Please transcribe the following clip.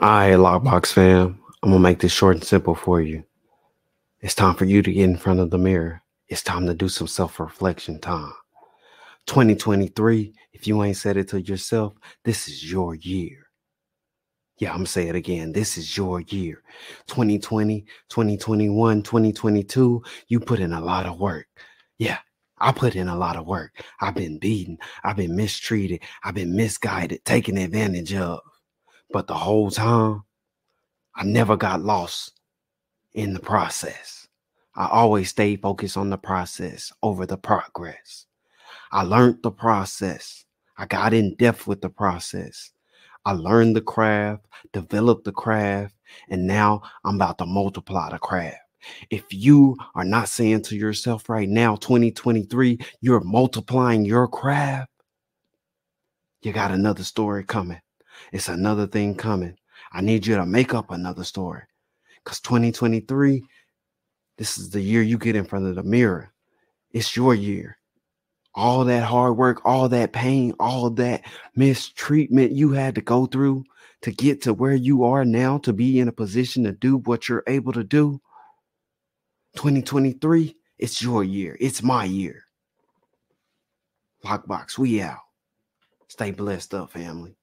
All right, Lockbox fam. I'm gonna make this short and simple for you. It's time for you to get in front of the mirror. It's time to do some self-reflection time. 2023, if you ain't said it to yourself, this is your year. Yeah, I'm gonna say it again. This is your year. 2020, 2021, 2022, you put in a lot of work. Yeah, I put in a lot of work. I've been beaten. I've been mistreated. I've been misguided, taken advantage of. But the whole time, I never got lost in the process. I always stayed focused on the process over the progress. I learned the process. I got in depth with the process. I learned the craft, developed the craft, and now I'm about to multiply the craft. If you are not saying to yourself right now, 2023, you're multiplying your craft, you got another story coming. It's another thing coming. I need you to make up another story. Because 2023, this is the year you get in front of the mirror. It's your year. All that hard work, all that pain, all that mistreatment you had to go through to get to where you are now to be in a position to do what you're able to do. 2023, it's your year. It's my year. Lockbox, we out. Stay blessed up, family.